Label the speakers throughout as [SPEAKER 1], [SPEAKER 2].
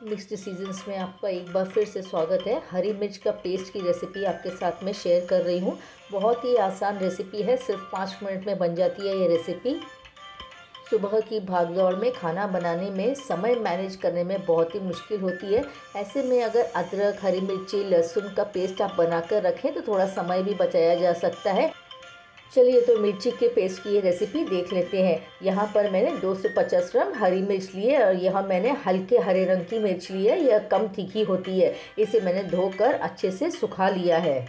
[SPEAKER 1] Mixed seasons में आपका एक बार फिर से स्वागत है। हरी मिर्च का पेस्ट की रेसिपी आपके साथ में शेयर कर रही हूँ। बहुत ही आसान रेसिपी है, सिर्फ़ पाँच मिनट में बन जाती है ये रेसिपी सुबह की भागदौड़ में, खाना बनाने में, समय मैनेज करने में बहुत ही मुश्किल होती है। ऐसे में अगर अदरक, हरी मिर्ची, लहसुन का पेस्ट आप बनाकर रखें तो थोड़ा समय भी बचाया जा सकता है। चलिए तो मिर्ची के पेस्ट की ये रेसिपी देख लेते हैं। यहाँ पर मैंने 250 ग्राम हरी मिर्च ली है और यहाँ मैंने हल्के हरे रंग की मिर्च ली है। यह कम तीखी होती है। इसे मैंने धोकर अच्छे से सुखा लिया है।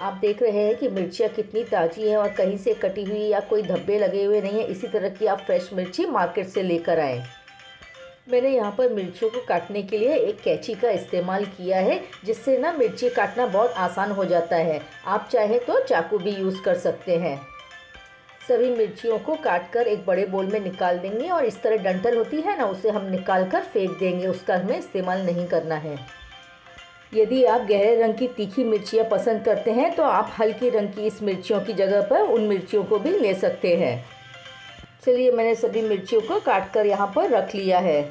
[SPEAKER 1] आप देख रहे हैं कि मिर्चियाँ कितनी ताज़ी हैं और कहीं से कटी हुई या कोई धब्बे लगे हुए नहीं हैं। इसी तरह की आप फ्रेश मिर्ची मार्केट से लेकर आएँ। मैंने यहाँ पर मिर्चियों को काटने के लिए एक कैंची का इस्तेमाल किया है, जिससे ना मिर्ची काटना बहुत आसान हो जाता है। आप चाहे तो चाकू भी यूज़ कर सकते हैं। सभी मिर्चियों को काट कर एक बड़े बोल में निकाल देंगे और इस तरह डंठल होती है ना, उसे हम निकाल कर फेंक देंगे। उसका हमें इस्तेमाल नहीं करना है। यदि आप गहरे रंग की तीखी मिर्चियाँ पसंद करते हैं तो आप हल्की रंग की इस मिर्चियों की जगह पर उन मिर्चियों को भी ले सकते हैं। चलिए मैंने सभी मिर्चियों को काट कर यहाँ पर रख लिया है।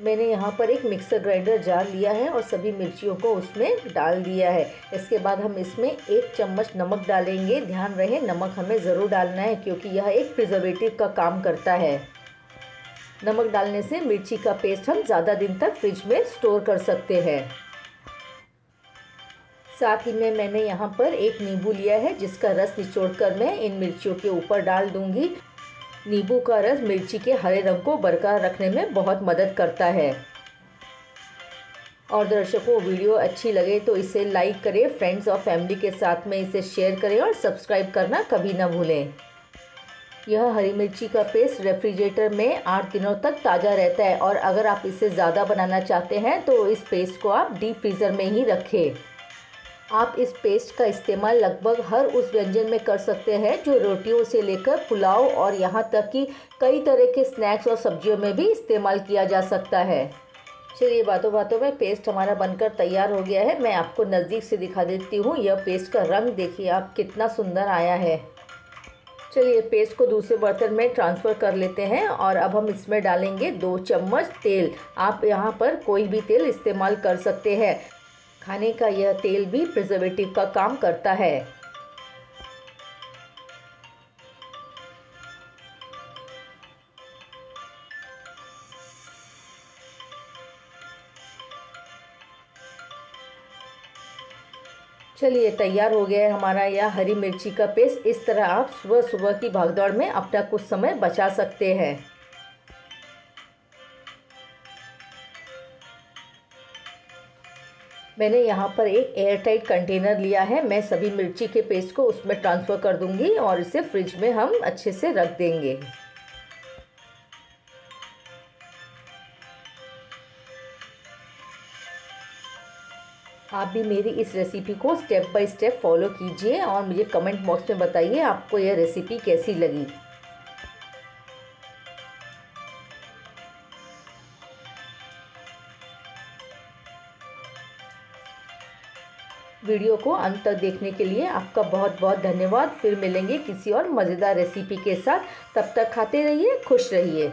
[SPEAKER 1] मैंने यहाँ पर एक मिक्सर ग्राइंडर जार लिया है और सभी मिर्चियों को उसमें डाल दिया है। इसके बाद हम इसमें एक चम्मच नमक डालेंगे। ध्यान रहे, नमक हमें ज़रूर डालना है क्योंकि यह एक प्रिजर्वेटिव का काम करता है। नमक डालने से मिर्ची का पेस्ट हम ज़्यादा दिन तक फ्रिज में स्टोर कर सकते हैं। साथ ही में मैंने यहाँ पर एक नींबू लिया है, जिसका रस निचोड़ कर मैं इन मिर्चियों के ऊपर डाल दूँगी। नींबू का रस मिर्ची के हरे रंग को बरकरार रखने में बहुत मदद करता है। और दर्शकों, वीडियो अच्छी लगे तो इसे लाइक करें फ्रेंड्स और फैमिली के साथ में इसे शेयर करें और सब्सक्राइब करना कभी ना भूलें। यह हरी मिर्ची का पेस्ट रेफ्रिजरेटर में आठ दिनों तक ताज़ा रहता है और अगर आप इसे ज़्यादा बनाना चाहते हैं तो इस पेस्ट को आप डीप फ्रीज़र में ही रखें। आप इस पेस्ट का इस्तेमाल लगभग हर उस व्यंजन में कर सकते हैं जो रोटियों से लेकर पुलाव और यहाँ तक कि कई तरह के स्नैक्स और सब्जियों में भी इस्तेमाल किया जा सकता है। चलिए बातों बातों में पेस्ट हमारा बनकर तैयार हो गया है। मैं आपको नज़दीक से दिखा देती हूँ। यह पेस्ट का रंग देखिए आप, कितना सुंदर आया है। चलिए पेस्ट को दूसरे बर्तन में ट्रांसफ़र कर लेते हैं और अब हम इसमें डालेंगे दो चम्मच तेल। आप यहाँ पर कोई भी तेल इस्तेमाल कर सकते हैं। खाने का यह तेल भी प्रिजर्वेटिव का काम करता है। चलिए, तैयार हो गया है हमारा यह हरी मिर्ची का पेस्ट इस तरह आप सुबह सुबह की भागदौड़ में अपना कुछ समय बचा सकते हैं। मैंने यहाँ पर एक एयर टाइट कंटेनर लिया है। मैं सभी मिर्ची के पेस्ट को उसमें ट्रांसफ़र कर दूँगी और इसे फ्रिज में हम अच्छे से रख देंगे। आप भी मेरी इस रेसिपी को स्टेप बाय स्टेप फॉलो कीजिए और मुझे कमेंट बॉक्स में बताइए आपको यह रेसिपी कैसी लगी। वीडियो को अंत तक देखने के लिए आपका बहुत बहुत धन्यवाद। फिर मिलेंगे किसी और मज़ेदार रेसिपी के साथ। तब तक खाते रहिए, खुश रहिए।